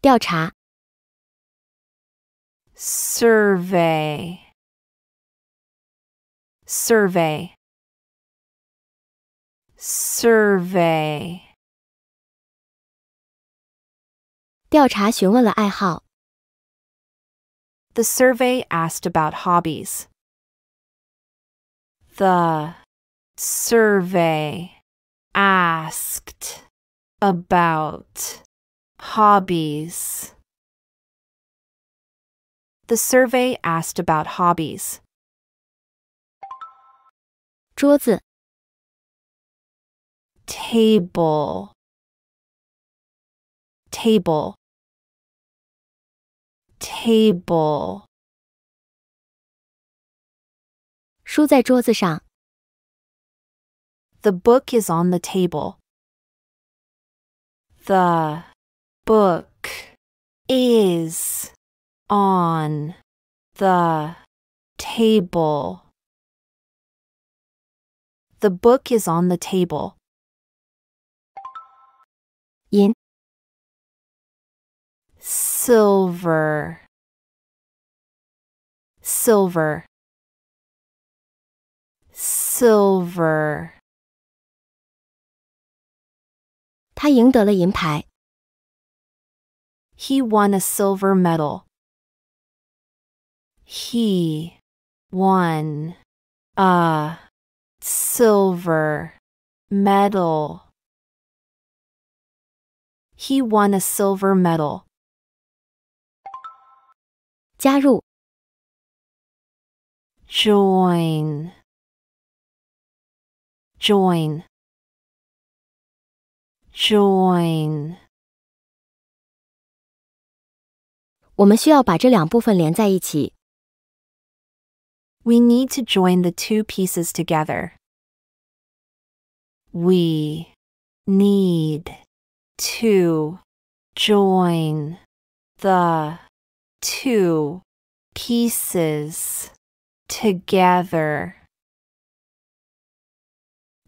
调查、 survey, survey, survey, 调查询问了爱好、 The survey asked about hobbies. The survey asked about hobbies. The survey asked about hobbies. 桌子、 Table. Table. Table. 书在桌子上、 The book is on the table. The book is on the table. The book is on the table. 银、 Silver. Silver. Silver. 他赢得了银牌。 He won a silver medal. He won a silver medal. He won a silver medal. 加入、Join. Join. Join. 我们需要把这两部分连在一起。 We need to join the two pieces together. We need to join the two pieces together.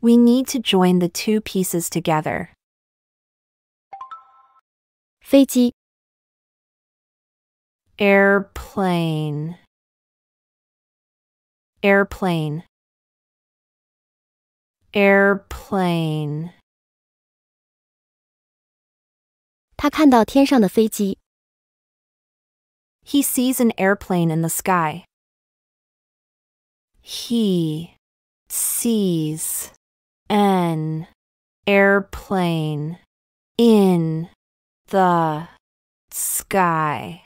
We need to join the two pieces together. 飞机、 Airplane. Airplane. Airplane. 他看到天上的飞机。 He sees an airplane in the sky. He sees an airplane in the sky.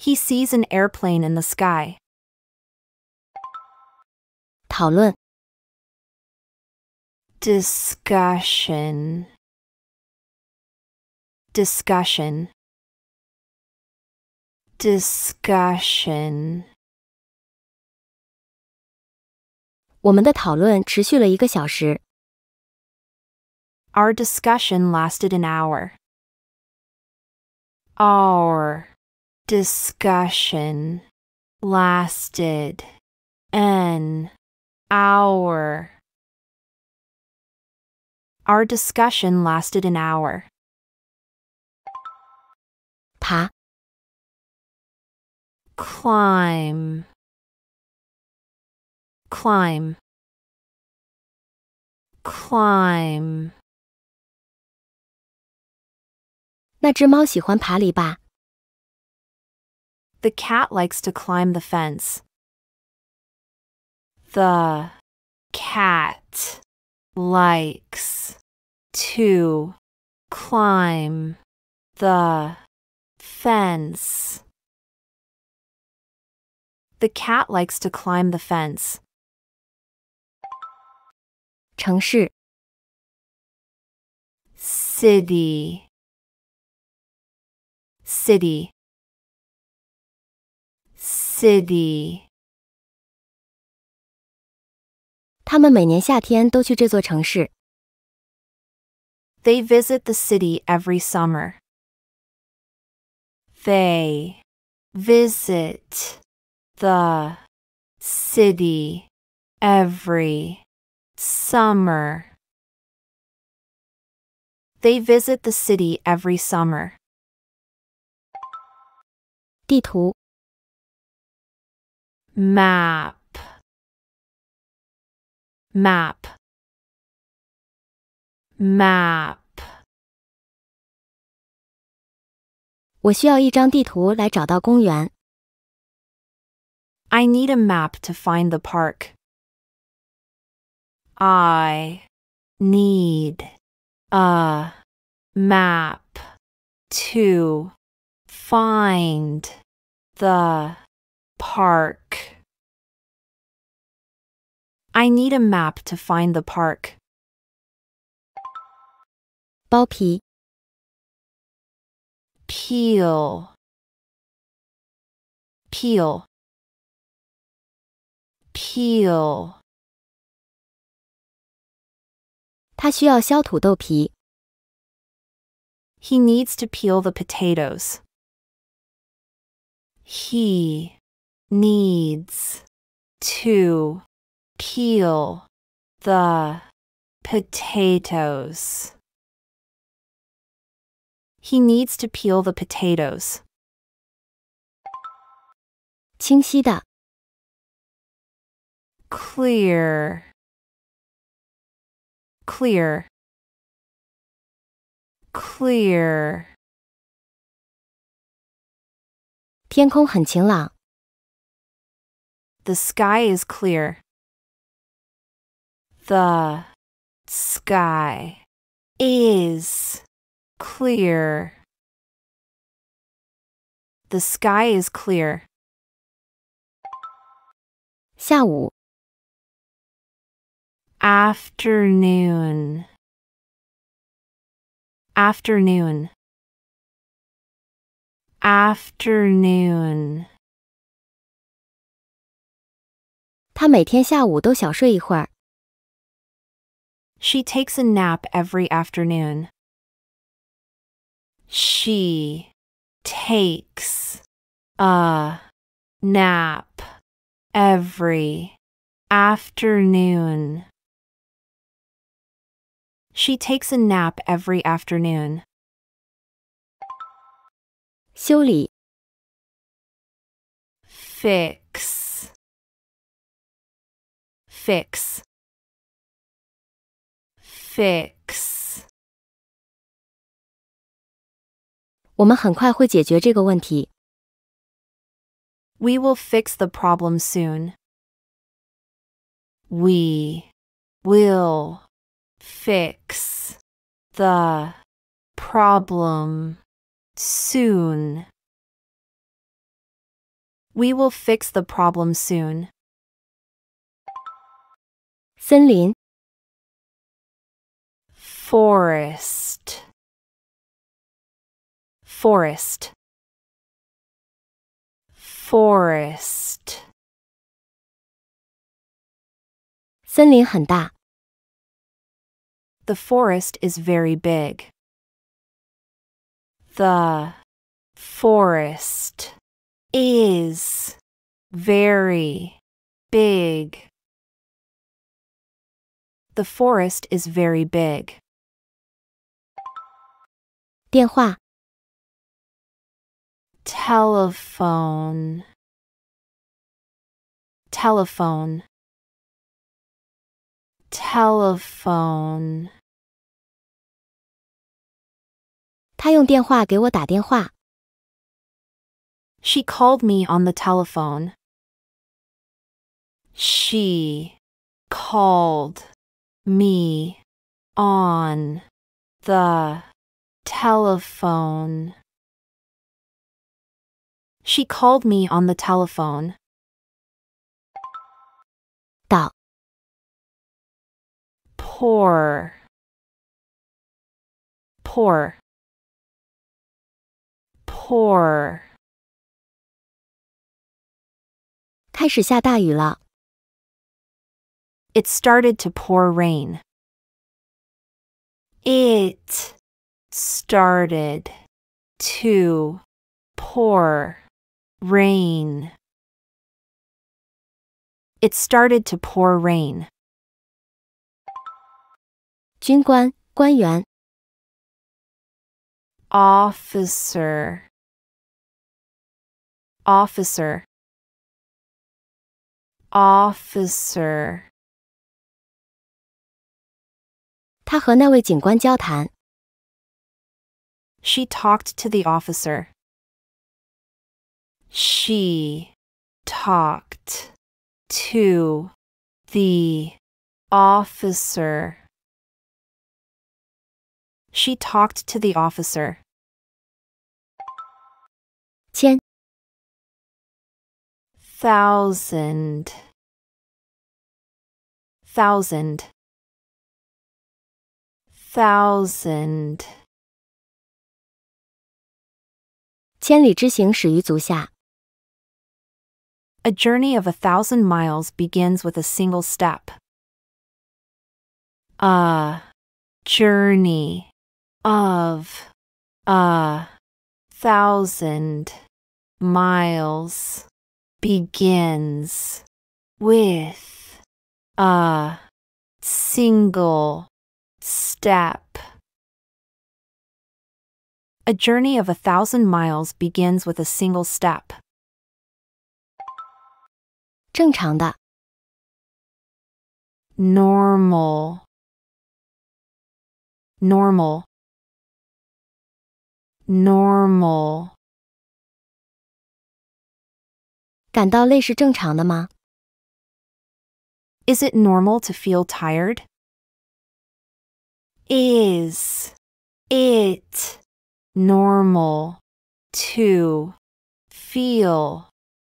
He sees an airplane in the sky. 讨论、 Discussion. Discussion. Discussion. 我们的讨论持续了一个小时。 Our discussion lasted an hour. Our discussion lasted an hour. Our discussion lasted an hour. 爬、 Climb. Climb. Climb. 那只猫喜欢爬篱笆。 The cat likes to climb the fence. The cat likes to climb the fence. The cat likes to climb the fence. 城市、City. City City. 他们每年夏天都去这座城市。 They visit the city every summer. They visit the city every summer. They visit the city every summer. 地图、 Map. Map. Map. 我需要一张地图来找到公园。 I need a map to find the park. I need a map to find the park. I need a map to find the park. 剥皮、 Peel. Peel. Peel. 他需要削土豆皮。 He needs to peel the potatoes. He needs to peel the potatoes. He needs to peel the potatoes. 清晰的、 Clear. Clear. Clear. 天空很晴朗。 The sky is clear. The sky is clear. The sky is clear. 下午、Afternoon. Afternoon. Afternoon. 他每天下午都小睡一会儿。 She takes a nap every afternoon. She takes a nap every afternoon. She takes a nap every afternoon. 修理、 Fix. Fix. Fix. 我们很快会解决这个问题。 We will fix the problem soon. We will fix the problem soon. We will fix the problem soon. 森林、 Forest. Forest. Forest. 森林很大。 The forest is very big. The forest is very big. The forest is very big. 电话、 Telephone. Telephone. Telephone. 他用电话给我打电话。 She called me on the telephone. She called me on the telephone. She called me on the telephone. pour pour pour 开始下大雨了。It started to pour rain. It started to pour rain. It started to pour rain. 军官、官员、 officer, officer, officer. 他和那位警官交谈。 She talked to the officer. She talked to the officer. She talked to the officer. 千 Thousand. Thousand. Thousand. 千里之行始于足下。 A journey of a thousand miles begins with a single step. A journey of a thousand miles begins with a single step. A journey of a thousand miles begins with a single step. 正常的， normal normal normal 感到累是正常的吗？ Is it normal to feel tired? Is it normal to feel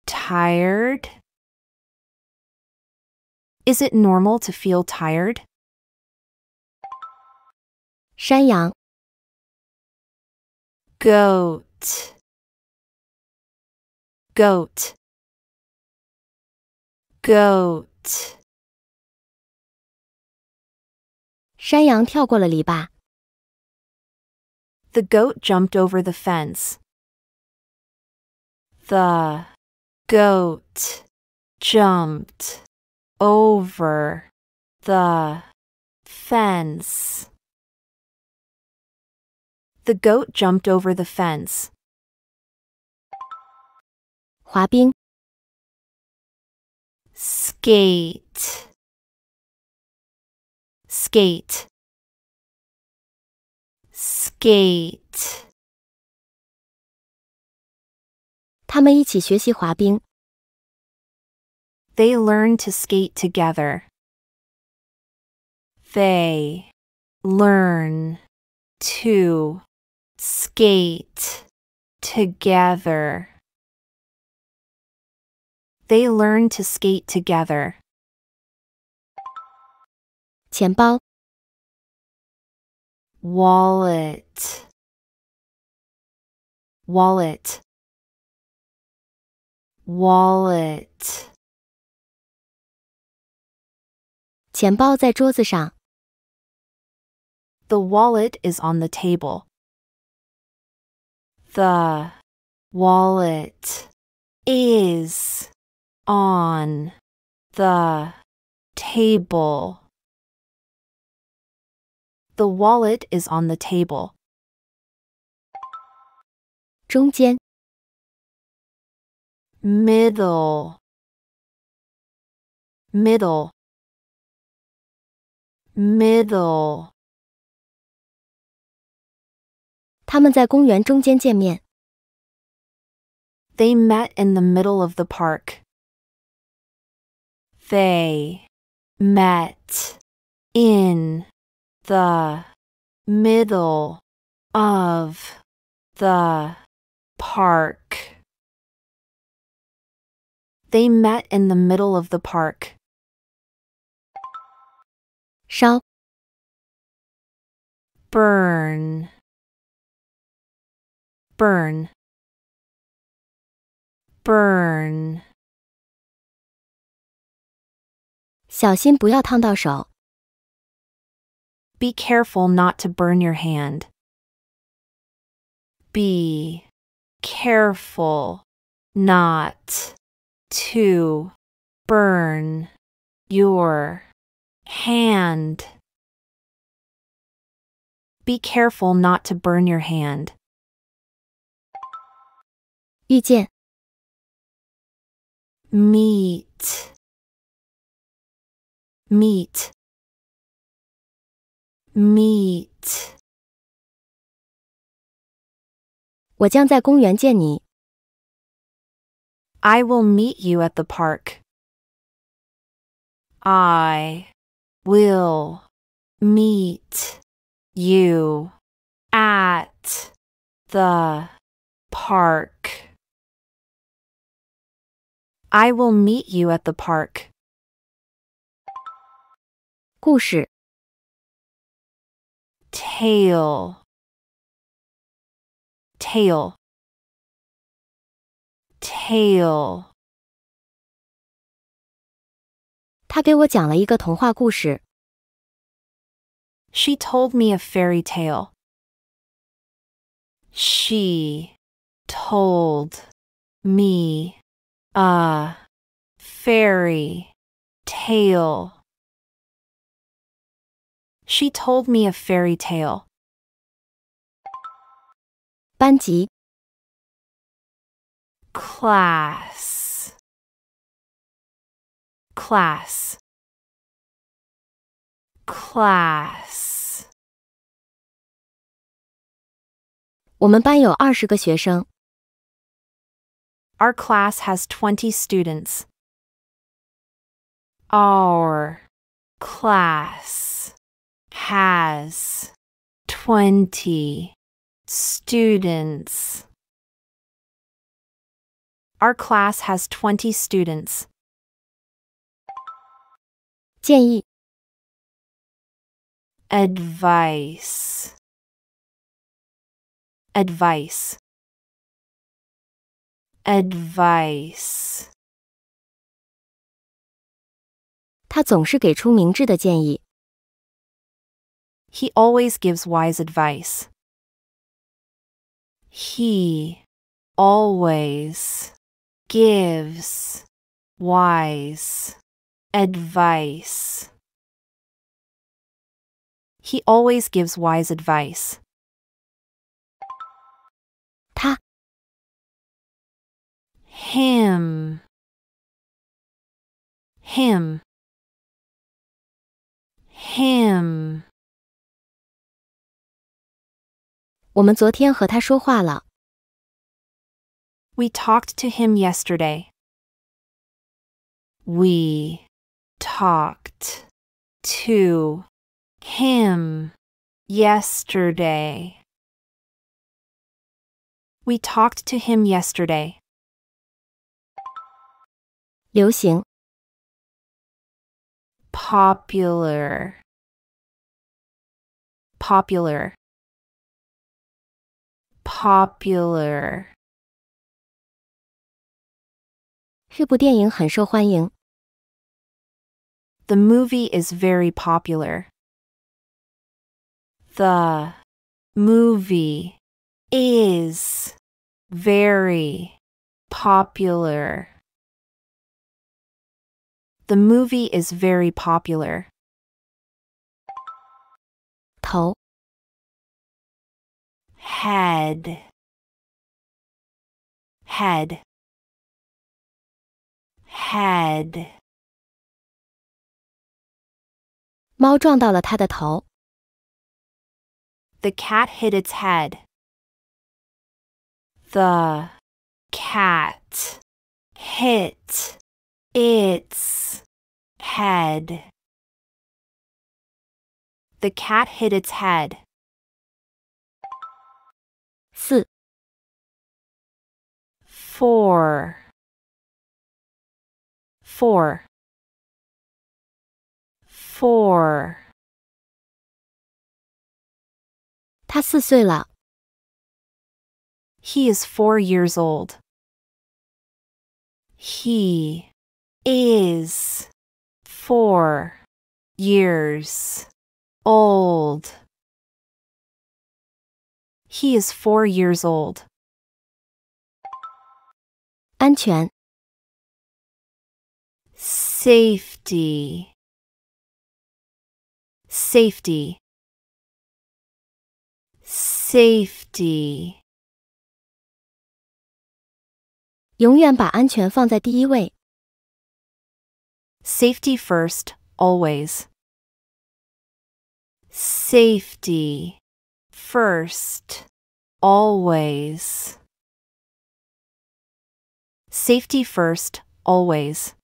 tired? Is it normal to feel tired? 山羊、goat goat goat 山羊跳过了篱笆。 The goat jumped over the fence. The goat jumped over the fence. The goat jumped over the fence. 滑冰、 skate skate skate 他们一起学习滑冰。 They learn to skate together. They learn to skate together. They learn to skate together. 钱包、 wallet wallet wallet 钱包在桌子上。 The wallet is on the table. The wallet is on the table. The wallet is on the table. 中间、 Middle. Middle. Middle. 他们在公园中间见面。 They met in the middle of the park. They met in the middle of the park. They met in the middle of the park. 烧、 Burn. Burn. Burn. 小心不要烫到手。 Be careful not to burn your hand. Be careful not to burn your hand. Be careful not to burn your hand. 遇见、meet, meet, meet. 我将在公园见你。 I will meet you at the park. I will meet you at the park. I will meet you at the park. 故事、 tale tale tale 他给我讲了一个童话故事。She told me a fairy tale. She told me a fairy tale. She told me a fairy tale. 班级、 Class. Class. Class. 我们班有二十个学生。 Our class has 20 students. Our class has 20 students. Our class has 20 students. 建议、 Advice. Advice. Advice. 他总是给出明智的建议。 He always gives wise advice. He always gives wise advice. He always gives wise advice. 他、Him. Him. Him. 我们昨天和他说话了。 We talked to him yesterday. We talked to him yesterday. We talked to him yesterday. 流行、 Popular. Popular. Popular. 这部电影很受欢迎。 The movie is very popular. The movie is very popular. The movie is very popular. 头、 Head. Head. Head. 猫撞到了他的头。 The cat hit its head. The cat hit its head. The cat hit its head. 四、 Four. Four. Four. 他四岁了。 He is four years old. He is four years old. He is four years old. 安全、 Safety. Safety. Safety. 永远把安全放在第一位。 Safety first, always. Safety first, always. Safety first, always.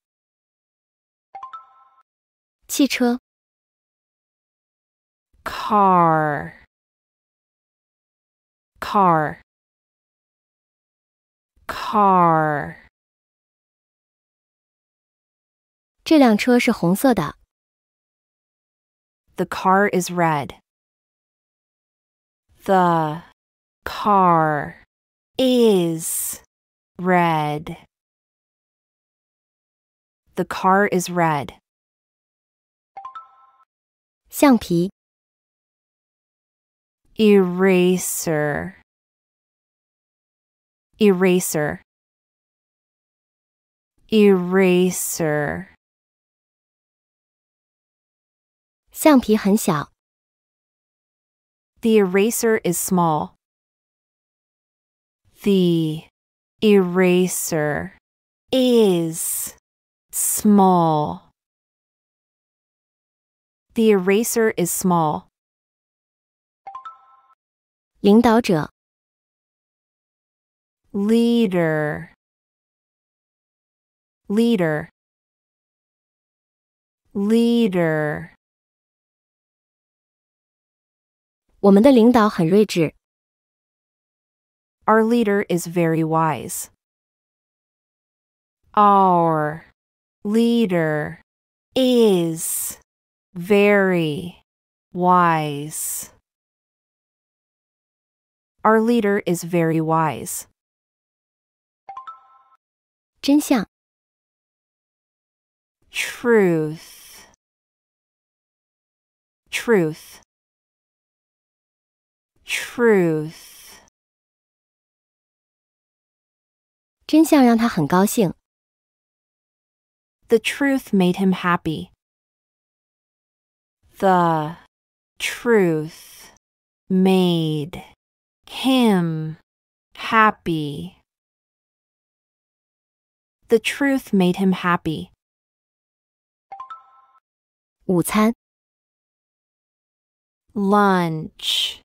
汽车、 Car. Car. Car. 这辆车是红色的。 The car is red. The car is red. The car is red. 橡皮、 Eraser. Eraser. Eraser. 橡皮很小。 The eraser is small. The eraser is small. The eraser is small. 领导者、 Leader. Leader. Leader. 我们的领导很睿智。 Our leader is very wise. Our leader is very wise. Our leader is very wise. 真相、 Truth. Truth. Truth. 真相让他很高兴。 The truth made him happy. The truth made him happy. The truth made him happy. 午餐、 Lunch.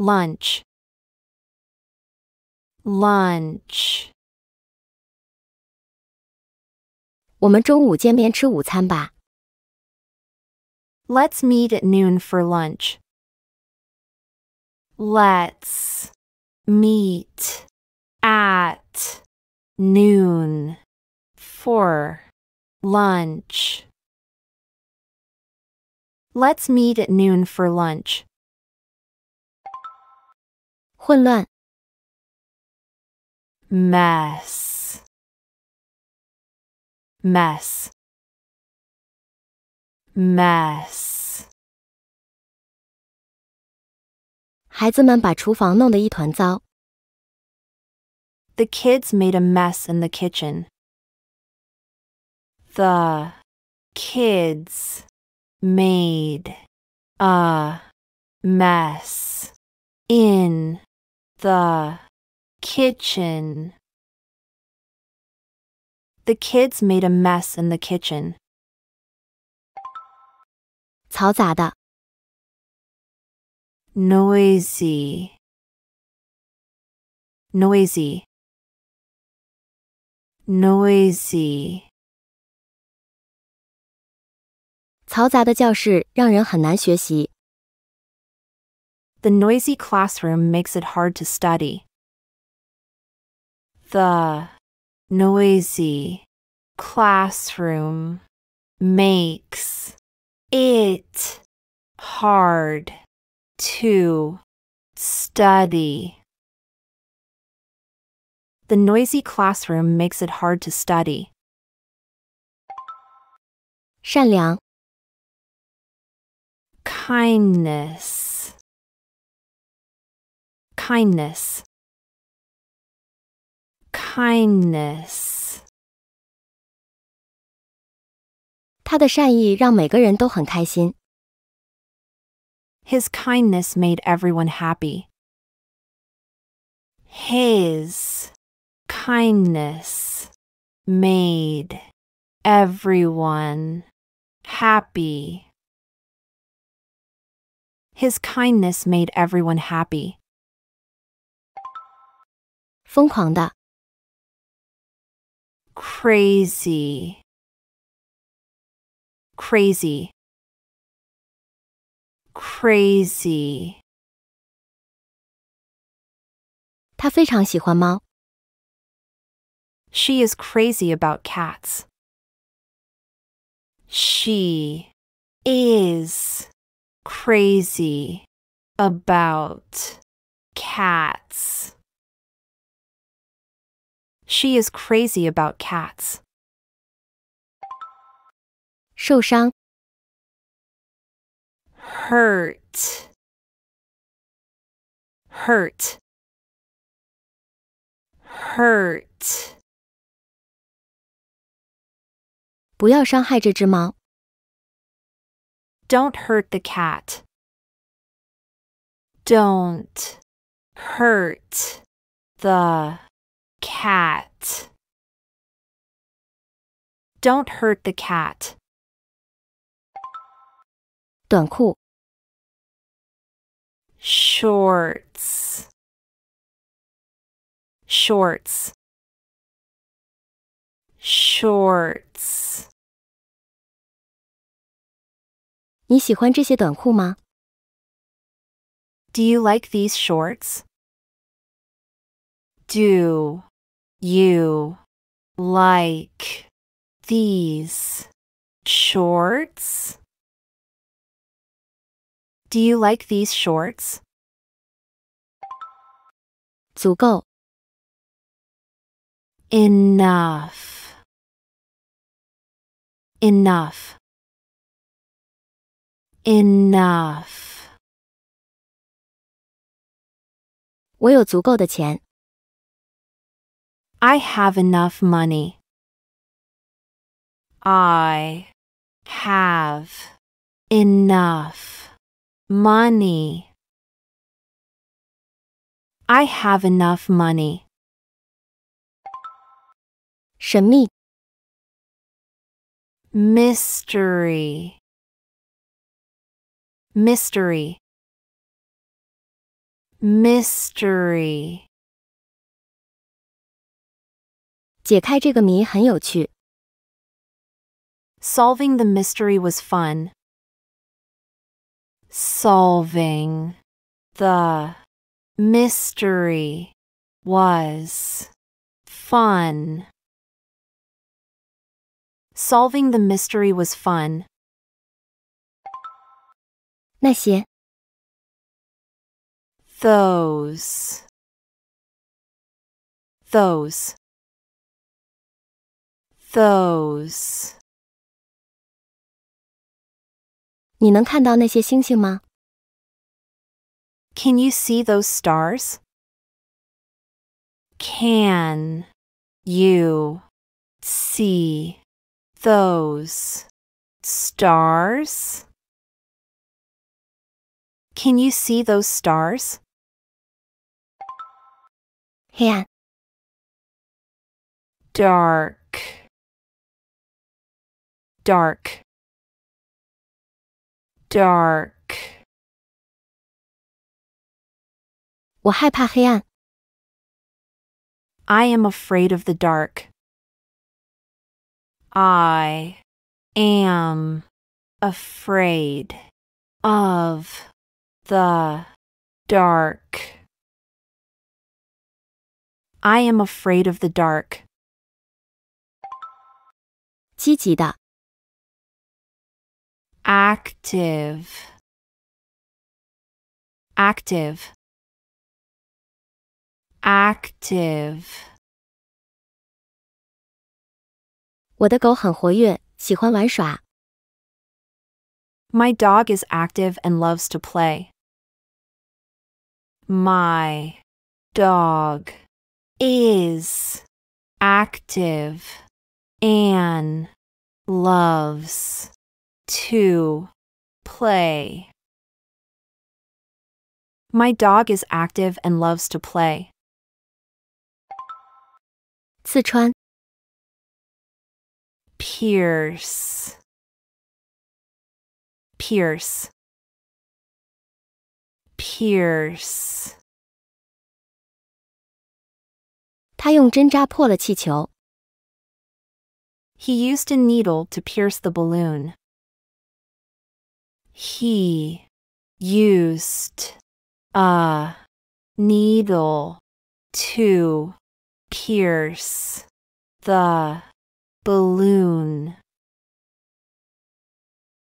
Lunch. Lunch. 我们中午见面吃午餐吧。 Let's meet at noon for lunch. Let's meet at noon for lunch. Let's meet at noon for lunch. 混乱、 Mess. Mess. Mess. 孩子们把厨房弄得一团糟。 The kids made a mess in the kitchen. The kids made a mess in the kitchen. The kids made a mess in the kitchen. 嘈杂的、 Noisy. Noisy. Noisy. 嘈杂的教室让人很难学习。 The noisy classroom makes it hard to study. The noisy classroom makes it hard to study. The noisy classroom makes it hard to study. 善良、kindness kindness kindness 他的善意让每个人都很开心。 his kindness made everyone happy his kindness made everyone happy. His kindness made everyone happy. 疯狂的、 Crazy. Crazy. Crazy. 他非常喜欢猫。 She is crazy about cats. She is crazy about cats. She is crazy about cats. 受伤、 Hurt. Hurt. Hurt. 不要伤害这只猫。 Don't hurt the cat. Don't hurt the cat. Don't hurt the cat. 短裤、 Shorts. Shorts. Shorts. 你喜欢这些短裤吗？ Do you like these shorts? Do you like these shorts? Do you like these shorts? 足够、 Enough. Enough. Enough. 我有足够的钱。 I have enough money. I have enough money. I have enough money. 神秘、Mystery. Mystery. Mystery. 解开这个谜很有趣。 Solving the mystery was fun. Solving the mystery was fun. Solving the mystery was fun. 那些、 Those. Those. Those. 你能看到那些星星吗？ Can you see those stars? Can you see those stars? Can you see those stars? 黑暗、 Dark. Dark. Dark. 我害怕黑暗。 I am afraid of the dark. I am afraid of the dark. I am afraid of the dark. 积极的、 Active. Active. Active. 我的狗很活跃，喜欢玩耍。 My dog is active and loves to play. My dog is active and loves to play. My dog is active and loves to play. 刺穿、 pierce, pierce, pierce. 他用针扎破了气球。 He used a needle to pierce the balloon. He used a needle to pierce the balloon.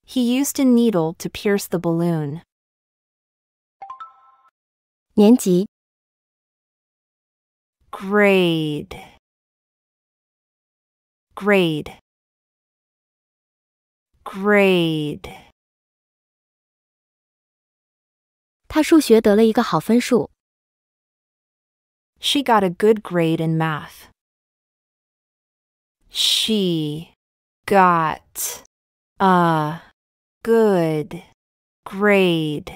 He used a needle to pierce the balloon. 年级、grade grade grade 他数学得了一个好分数。 she got a good grade in math she got a good grade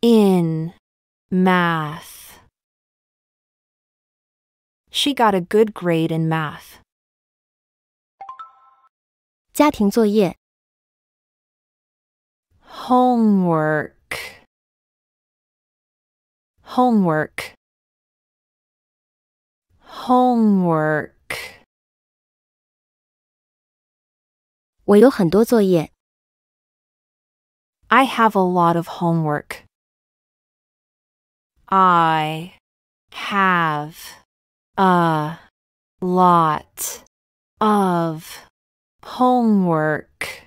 in math she got a good grade in math 家庭作业、 homework homework homework 我有很多作业。 I have a lot of homework. I have a lot of homework.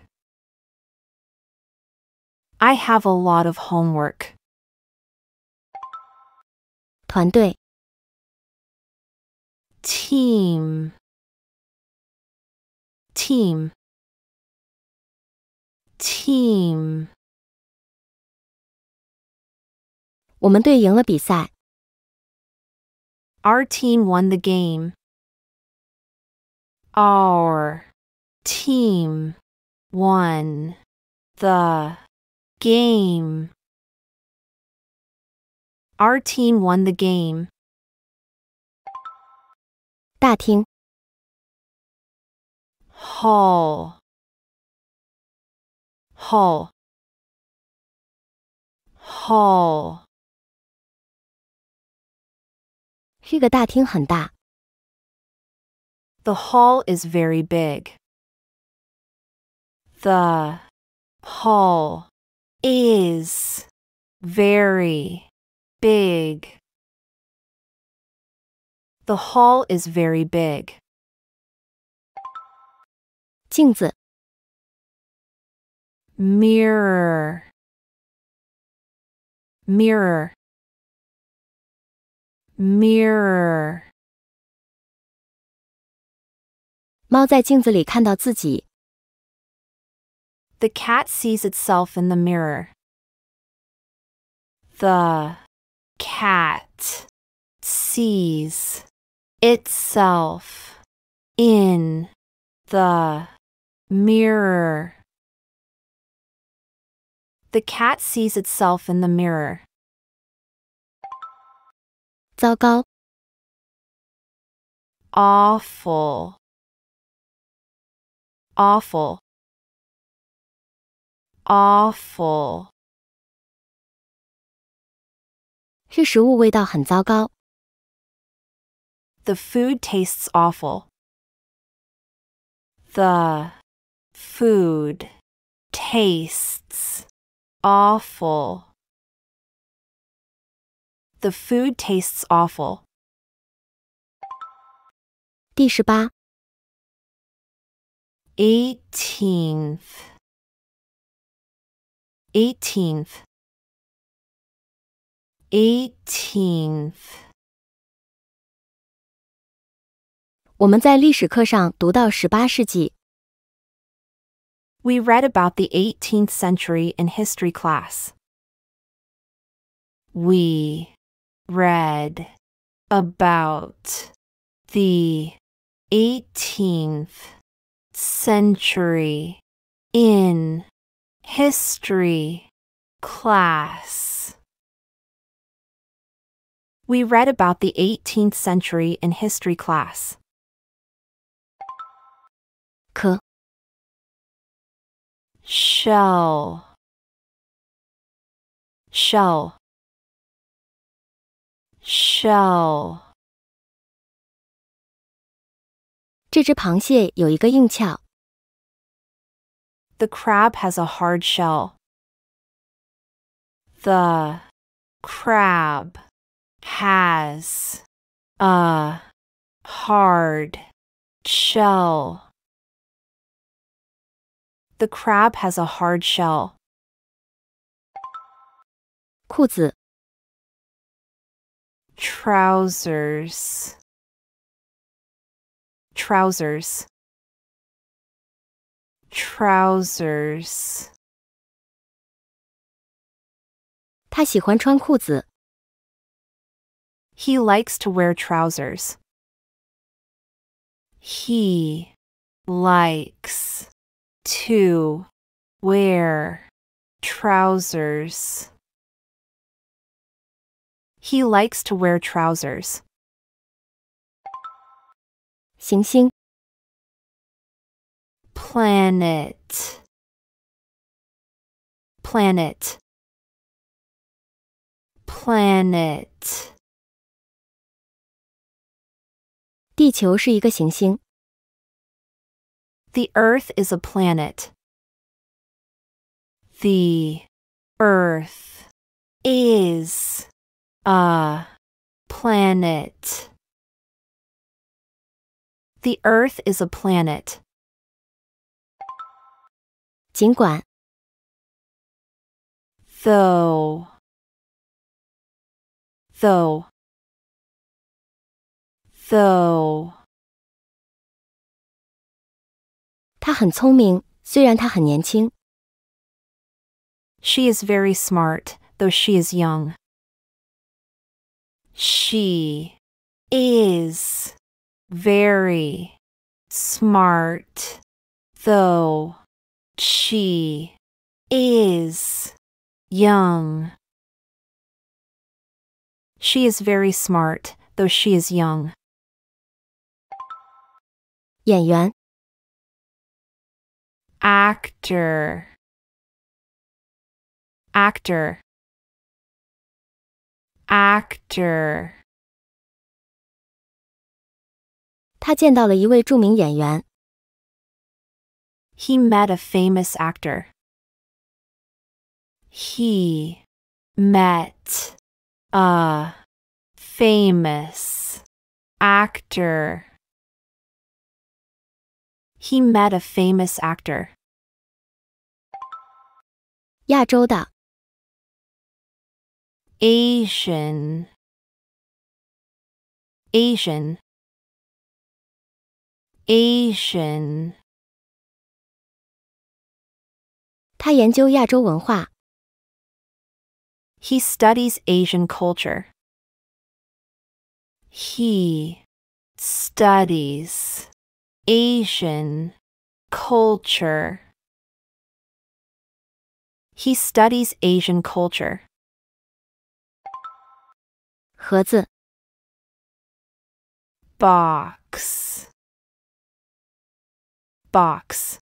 I have a lot of homework. 团队、 Team. Team. Team. 我们队赢了比赛。 Our team won the game. Our team won the game. Our team won the game. 大厅、 Hall. Hall. Hall. 这个大厅很大。 The hall is very big. The hall is very big. The hall is very big. 镜子、 Mirror. Mirror. Mirror. 猫在镜子里看到自己。 The cat sees itself in the mirror. The cat sees itself in the mirror. The cat sees itself in the mirror. 糟糕、Awful. Awful. Awful. 这食物味道很糟糕。 The food tastes awful. The food tastes awful. The food tastes awful. 第十八、 Eighteenth. Eighteenth. Eighteenth. 我们在历史课上读到十八世纪。 We read about the 18th century in history class. We read about the 18th century in history class. We read about the 18th century in history class. 颗， shell, shell, shell. 这只螃蟹有一个硬壳。 The crab has a hard shell. The crab has a hard shell. The crab has a hard shell. 裤子、 Trousers. Trousers. Trousers. 他喜欢穿裤子。 He likes to wear trousers. He likes to wear trousers. He likes to wear trousers. 行星、Planet. Planet. Planet. 地球是一个行星。 The Earth is a planet. The Earth is a planet. The Earth is a planet. 尽管 Though. Though. Though. 他很聪明，虽然他很年轻。 She is very smart, though she is young. She is very smart, though she is young. She is very smart, though she is young. 演员、 actor actor actor 他见到了一位着名演员。 he met a famous actor he met a famous actor he met a famous actor 亚洲的、 Asian Asian Asian 他研究亚洲文化。 He studies Asian culture. He studies Asian culture. He studies Asian culture. 盒子、 box box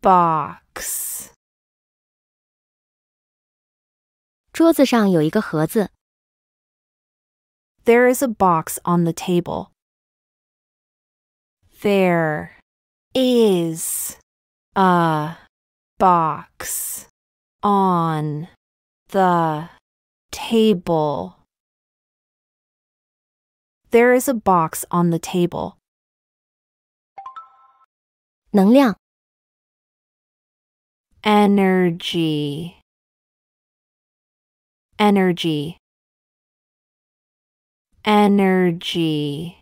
box 桌子上有一个盒子。 There is a box on the table. There is a box on the table. There is a box on the table. 能量、Energy. Energy. Energy.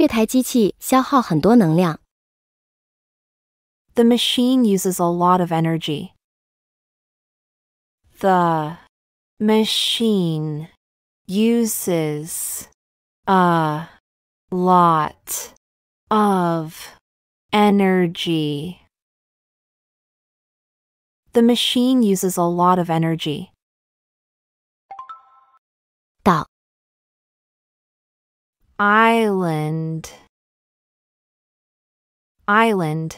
这台机器消耗很多能量。 The machine uses a lot of energy. The machine uses a lot of energy. The machine uses a lot of energy. island, island,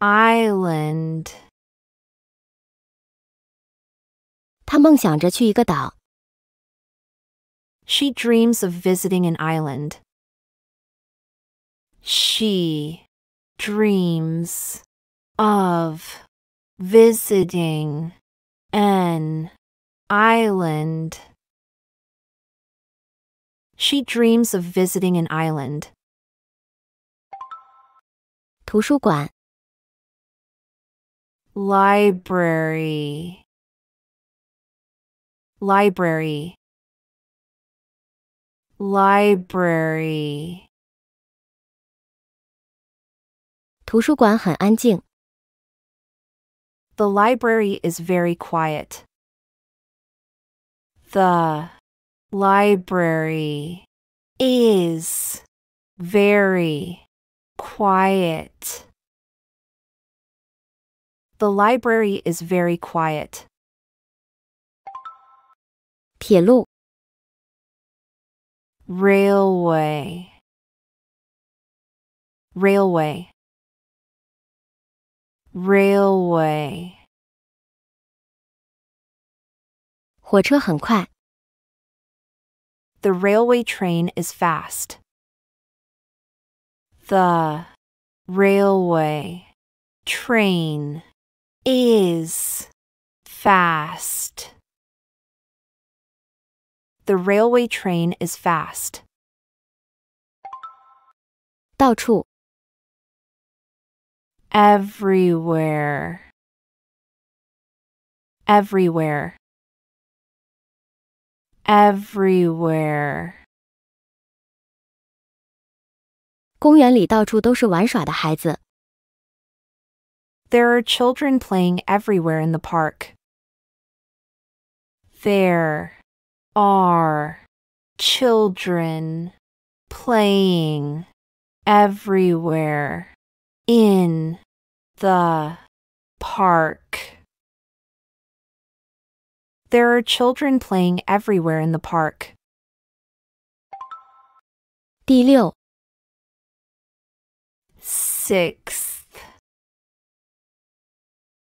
island. 他梦想着去一个岛。 She dreams of visiting an island. She dreams of visiting an island. She dreams of visiting an island. 图书馆、 Library. Library. Library. 图书馆很安静。 The library is very quiet. The library is very quiet. The library is very quiet. 铁路、 Railway. Railway. Railway. 火车很快。 The railway train is fast. The railway train is fast. The railway train is fast. 到处、Everywhere. Everywhere Everywhere. 公园里到处都是玩耍的孩子。 There are children playing everywhere in the park. There are children playing everywhere in the park. There are children playing everywhere in the park. 第六、 Sixth.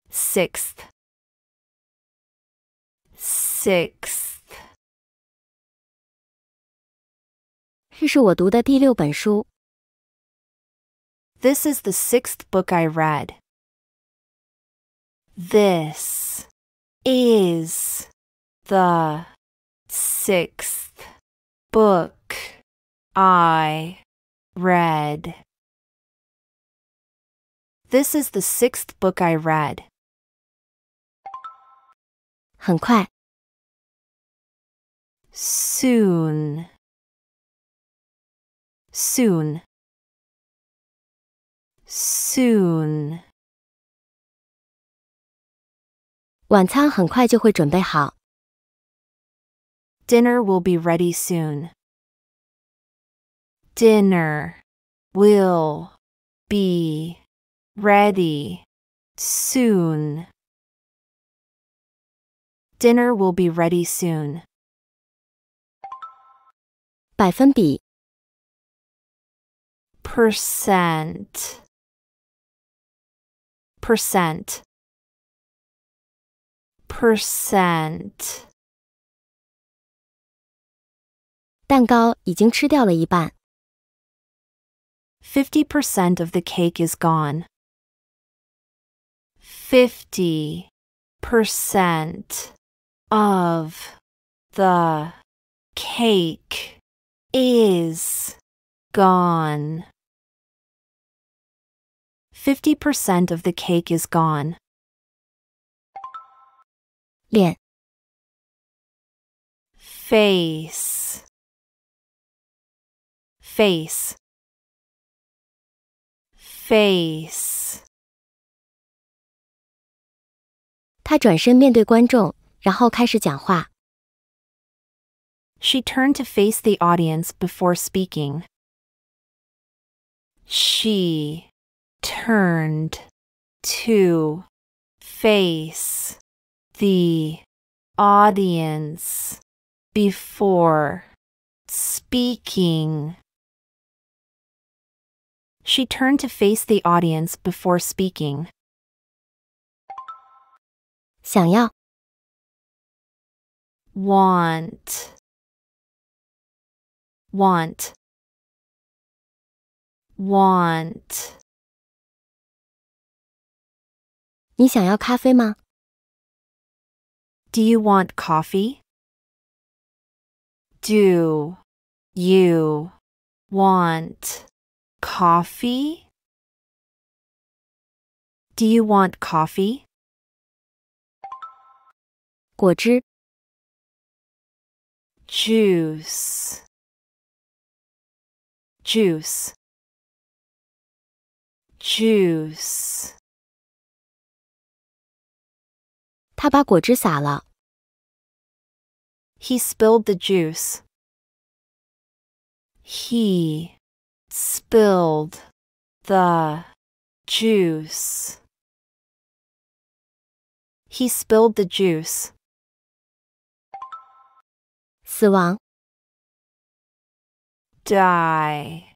Sixth. Sixth. 这是我读的第六本书。 This is the sixth book I read. This is the sixth book I read. This is the sixth book I read. 很快， Soon. Soon. Soon. 晚餐很快就会准备好。 Dinner will be ready soon. Dinner will be ready soon. Dinner will be ready soon. 百分比、 Percent. Percent. Percent. 蛋糕已经吃掉了一半。 50% of the cake is gone. 50% of the cake is gone. 50% of the cake is gone. 脸、 Face. Face. Face. 他转身面对观众，然后开始讲话。 She turned to face the audience before speaking. She turned to face the audience before speaking. She turned to face the audience before speaking. 想要、 Want. Want. Want. 你想要咖啡吗？ Do you want coffee? Do you want coffee? Do you want coffee? 果汁、 Juice. Juice. Juice. 他把果汁洒了。 He spilled the juice. He spilled the juice. He spilled the juice. 死亡、 Die.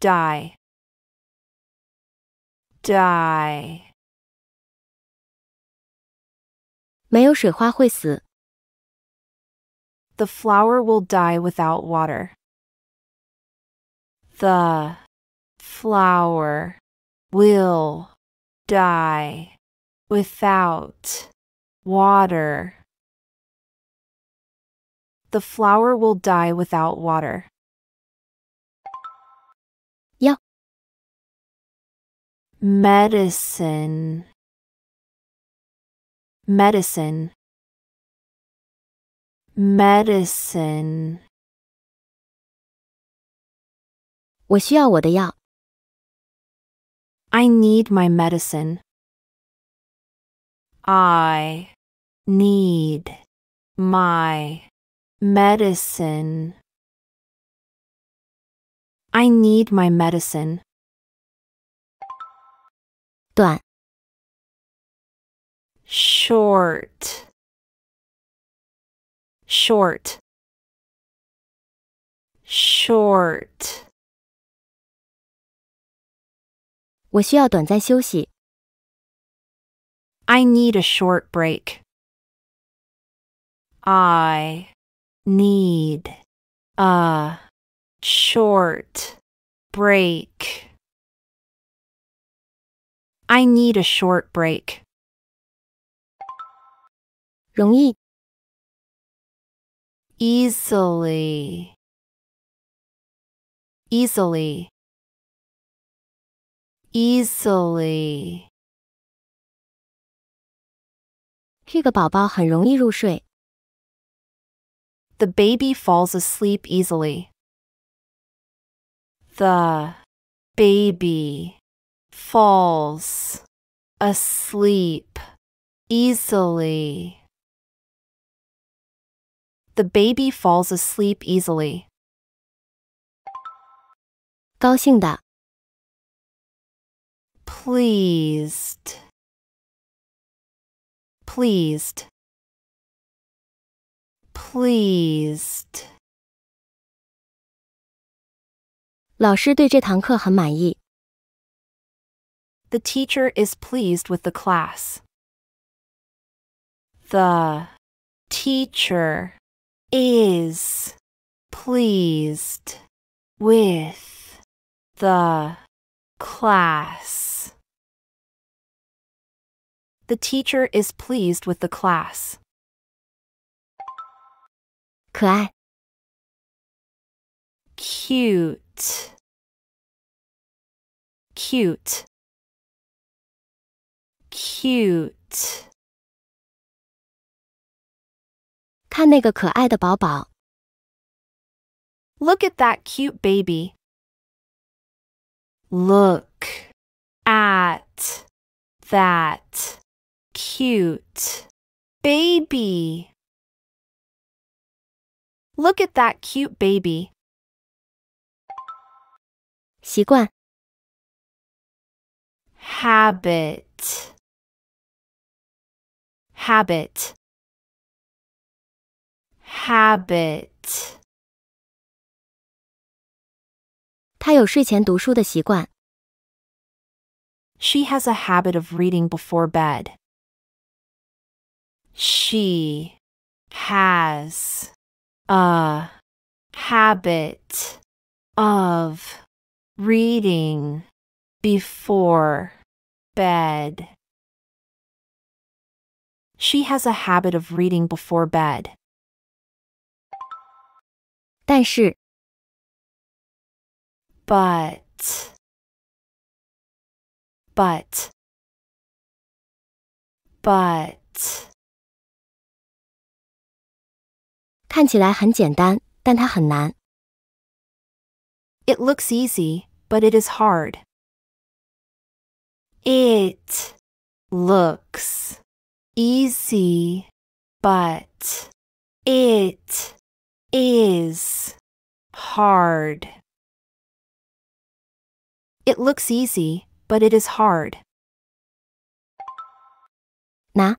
Die. Die. 没有水花会死。 The flower will die without water. The flower will die without water. The flower will die without water. 药 Medicine. Medicine. Medicine. 我需要我的药。 I need my medicine. I need my medicine. I need my medicine. 短、 Short. Short. Short. 我需要短暂休息。 I need a short break. I need a short break. I need a short break. 容易、 Easily. Easily. Easily. 这个宝宝很容易入睡。 The baby falls asleep easily. The baby falls asleep easily. The baby falls asleep easily. 高兴的、 Pleased. Pleased. Pleased. 老师对这堂课很满意。 The teacher is pleased with the class. The teacher is pleased with the class. The teacher is pleased with the class. 可爱、 Cute. Cute. Cute. 看那个可爱的宝宝。 Look at that cute baby. Look at that cute baby. Look at that cute baby. 习惯、Habit. Habit. habit, 她有睡前读书的习惯。 she has a habit of reading before bed. She has a habit of reading before bed. She has a habit of reading before bed. 但是 But, but, but, 看起来很简单，但它很难。 it looks easy, but it is hard. It looks easy, but it is hard. It looks easy, but it is hard. 拿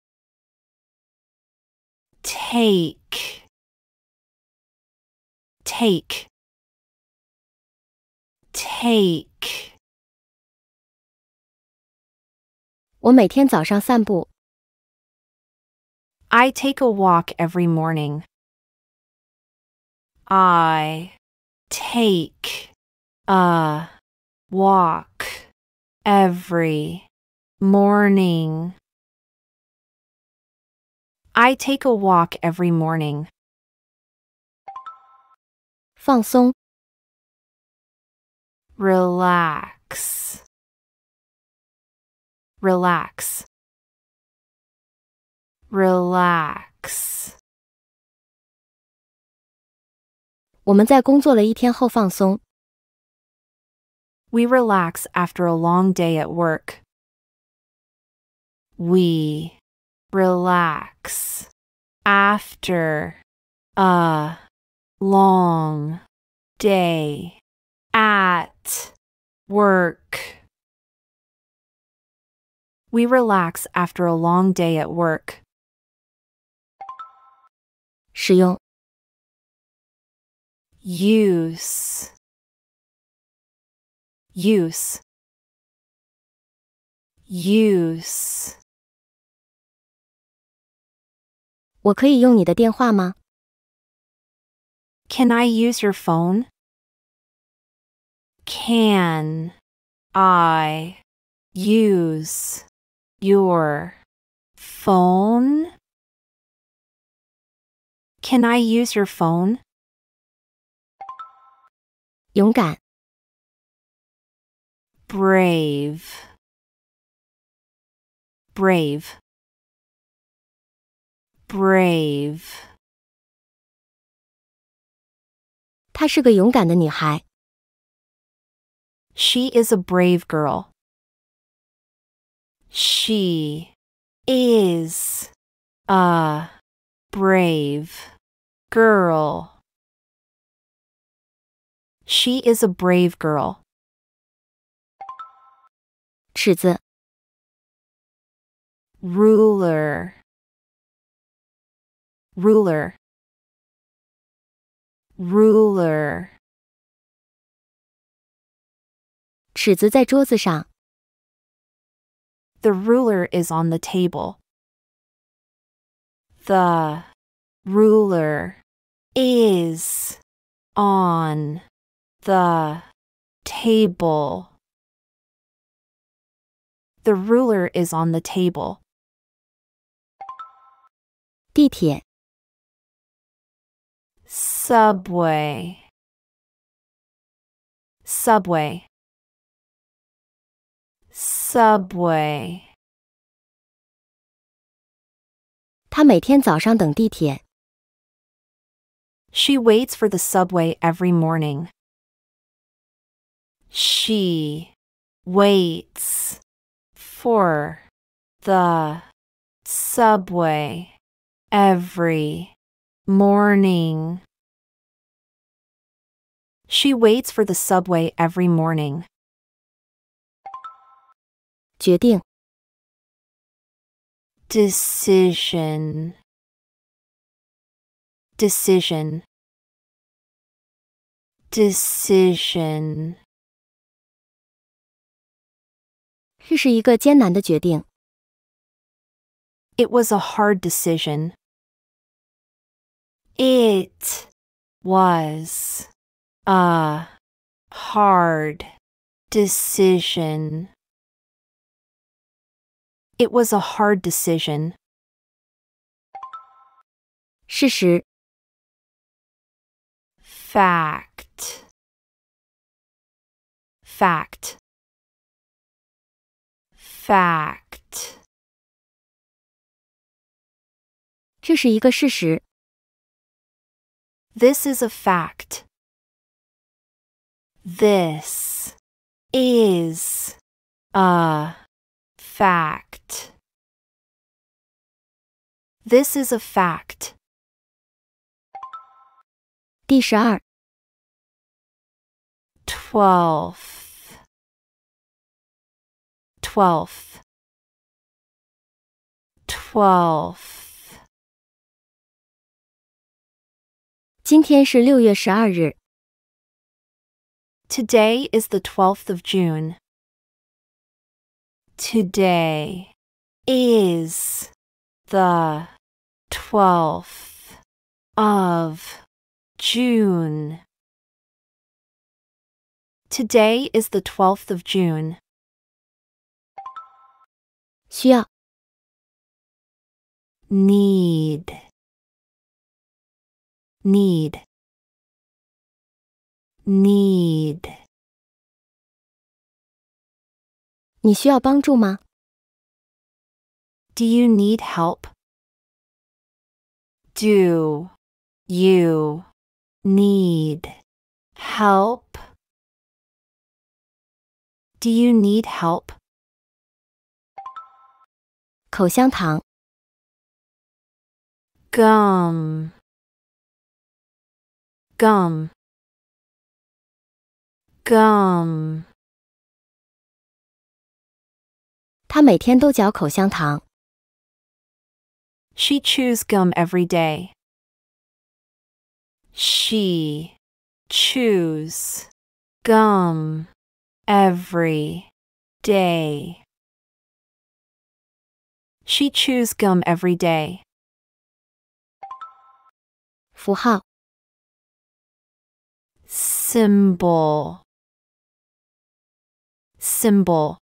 Take. Take. Take. 我每天早上散步。 I take a walk every morning. I take a walk every morning. I take a walk every morning. 放松， Relax. Relax. Relax. 我们在工作了一天后放松。 We relax after a long day at work. We relax after a long day at work. We relax after a long day at work. 使用 Use Use. Use. 我可以用你的电话吗？ Can I use your phone? Can I use your phone? Can I use your phone? 勇敢， Brave. Brave. Brave. 她是个勇敢的女孩。 She is a brave girl. She is a brave girl. She is a brave girl. 尺子， Ruler. Ruler. Ruler. 尺子在桌子上。 The ruler is on the table. The ruler is on the table. The ruler is on the table. 地铁， Subway. Subway. Subway. 她每天早上等地铁。 She waits for the subway every morning. She waits for the subway every morning. She waits for the subway every morning. 决定，Decision. decision, decision, 这是一个艰难的决定。 it was a hard decision. It was a hard decision. It was a hard decision. 事实， Fact. Fact. Fact. 这是一个事实。 This is a fact. This is a fact. This is a fact. 第十二， Twelfth. Twelfth. Twelfth. 今天是六月十二日。 Today is the 12th of June. Today is the 12th of June. Today is the 12th of June. 需要， Need. Need. Need. 你需要帮助吗？ Do you need help? Do you need help? Do you need help? 口香糖、 Gum. Gum. Gum. 他每天都嚼口香糖。 She chews gum every day. She chews gum every day. She chews gum every day. 符号、 Symbol. Symbol.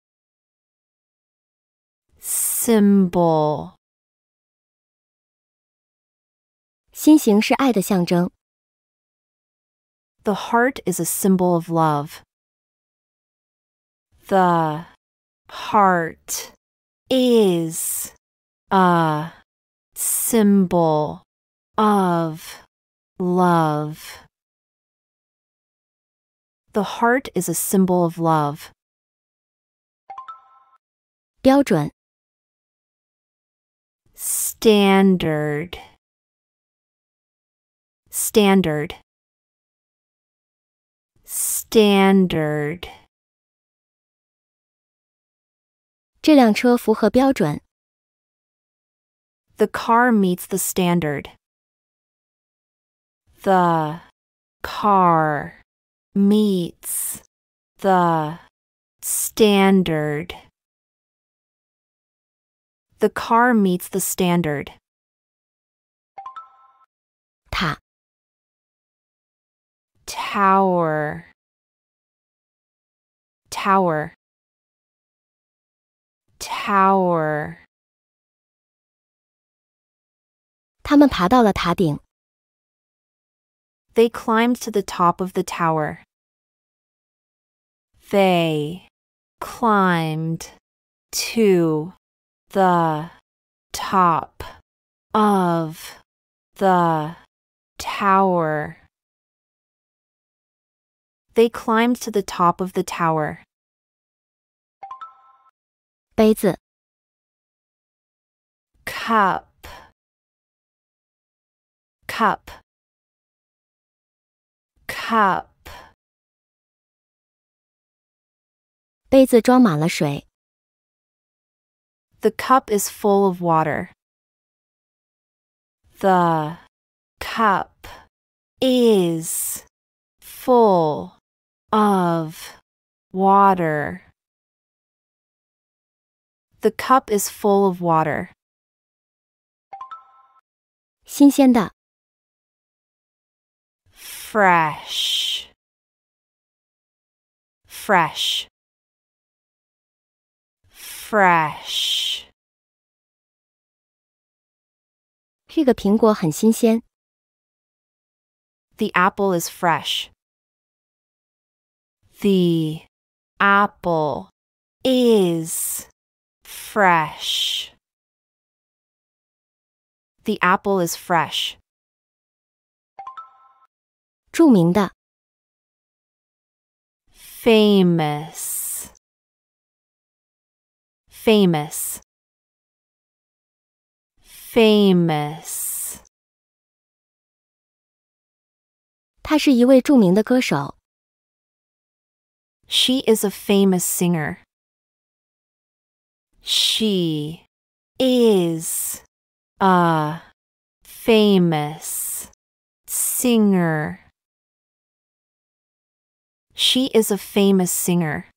Symbol. 心形是爱的象征。 The heart is a symbol of love. The heart is a symbol of love. The heart is a symbol of love. 标准、Standard. Standard. Standard. 这辆车符合标准。 The car meets the standard. The car meets the standard. The car meets the standard. 塔、 Tower. Tower. Tower. 他们爬到了塔顶。 They climbed to the top of the tower. They climbed to the top of the tower. They climbed to the top of the tower. 杯子、 Cup. Cup. Cup. 杯子装满了水。 The cup is full of water. The cup is full of water. The cup is full of water. 新鲜的、 Fresh. Fresh. Fresh. 这个苹果很新鲜。 The apple is fresh. The apple is fresh. The apple is fresh. 着名的、 Famous. Famous. Famous. 他是一位着名的歌手。 She is a famous singer. She is a famous singer. She is a famous singer.